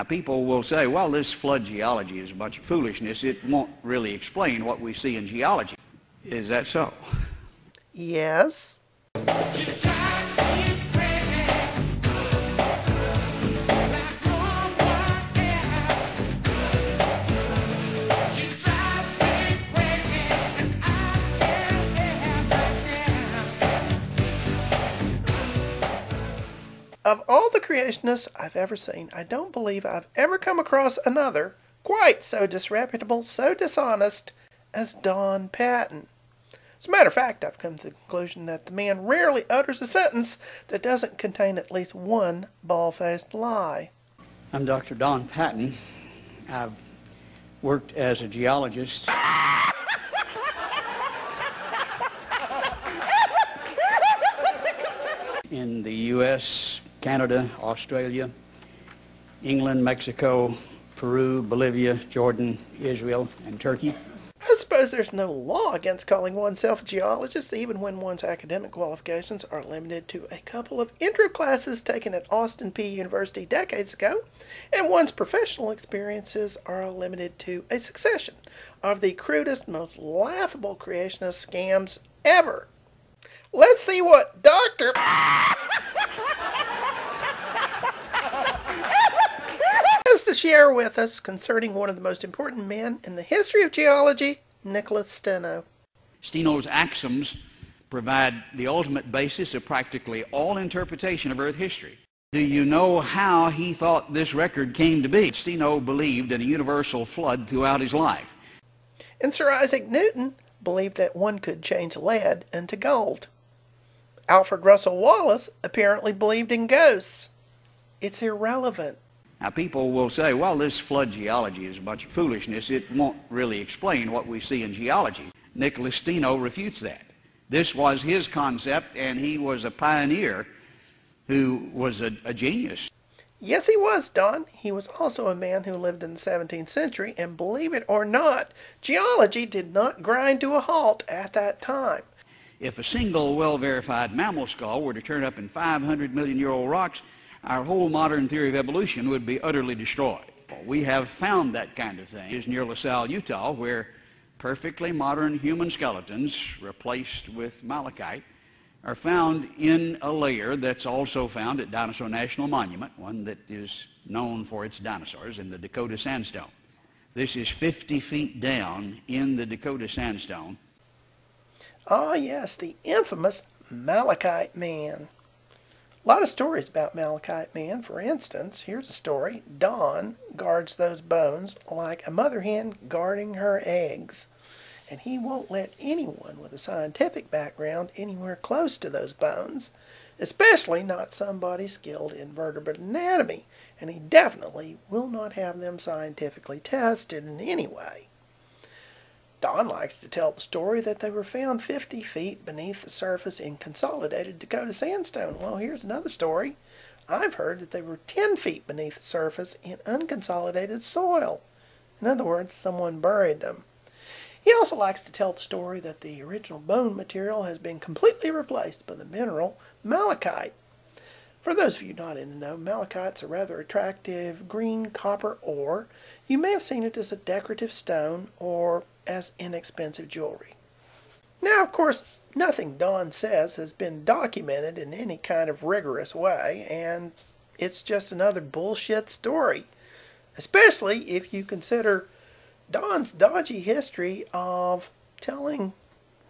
Now people will say, well, this flood geology is a bunch of foolishness. It won't really explain what we see in geology. Is that so? Yes. The creationists I've ever seen, I don't believe I've ever come across another quite so disreputable, so dishonest as Don Patton. As a matter of fact, I've come to the conclusion that the man rarely utters a sentence that doesn't contain at least one bald-faced lie. I'm Dr. Don Patton. I've worked as a geologist. in the U.S., Canada, Australia, England, Mexico, Peru, Bolivia, Jordan, Israel, and Turkey. I suppose there's no law against calling oneself a geologist, even when one's academic qualifications are limited to a couple of intro classes taken at Austin Peay University decades ago, and one's professional experiences are limited to a succession of the crudest, most laughable creationist scams ever. Let's see what Dr. has to share with us concerning one of the most important men in the history of geology, Nicholas Steno. Steno's axioms provide the ultimate basis of practically all interpretation of Earth history. Do you know how he thought this record came to be? Steno believed in a universal flood throughout his life. And Sir Isaac Newton believed that one could change lead into gold. Alfred Russel Wallace apparently believed in ghosts. It's irrelevant. Now people will say, well, this flood geology is a bunch of foolishness. It won't really explain what we see in geology. Nicholas Steno refutes that. This was his concept, and he was a pioneer who was a, a genius. Yes, he was, Don. He was also a man who lived in the 17th century, and believe it or not, geology did not grind to a halt at that time. If a single well-verified mammal skull were to turn up in 500 million year old rocks, our whole modern theory of evolution would be utterly destroyed. We have found that kind of thing near La Sal, Utah, where perfectly modern human skeletons replaced with malachite are found in a layer that's also found at Dinosaur National Monument, one that is known for its dinosaurs in the Dakota sandstone. This is 50 feet down in the Dakota sandstone Ah, yes, the infamous Malachite Man. A lot of stories about Malachite Man. For instance, here's a story. Don guards those bones like a mother hen guarding her eggs. And he won't let anyone with a scientific background anywhere close to those bones, especially not somebody skilled in vertebrate anatomy. And he definitely will not have them scientifically tested in any way. Don likes to tell the story that they were found 50 feet beneath the surface in consolidated Dakota sandstone. Well, here's another story. I've heard that they were 10 feet beneath the surface in unconsolidated soil. In other words, someone buried them. He also likes to tell the story that the original bone material has been completely replaced by the mineral malachite. For those of you not in the know, malachite's a rather attractive green copper ore. You may have seen it as a decorative stone or as inexpensive jewelry. Now, of course, nothing Don says has been documented in any kind of rigorous way, and it's just another bullshit story, especially if you consider Don's dodgy history of telling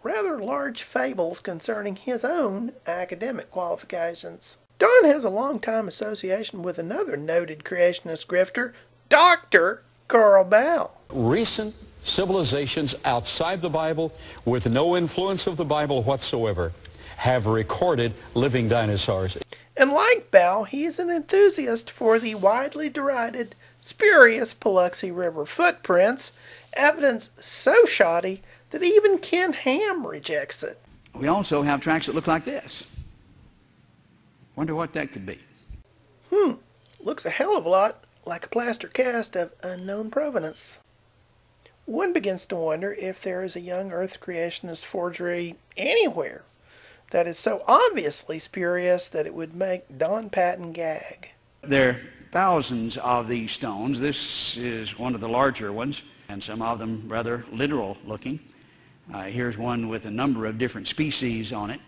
rather large fables concerning his own academic qualifications. Don has a long-time association with another noted creationist grifter, Dr. Carl Baugh. Recent civilizations outside the Bible with no influence of the Bible whatsoever have recorded living dinosaurs. And like Baugh, he is an enthusiast for the widely derided, spurious Paluxy River footprints, evidence so shoddy that even Ken Ham rejects it. We also have tracks that look like this. Wonder what that could be. Hmm, looks a hell of a lot like a plaster cast of unknown provenance. One begins to wonder if there is a young earth creationist forgery anywhere that is so obviously spurious that it would make Don Patton gag. There are thousands of these stones. This is one of the larger ones, and some of them rather literal looking. Uh, here's one with a number of different species on it.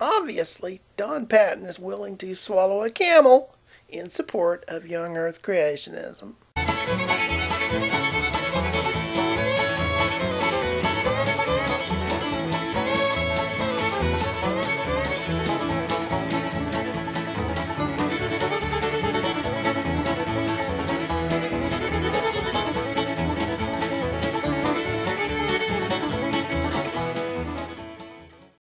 Obviously, Don Patton is willing to swallow a camel in support of young Earth creationism.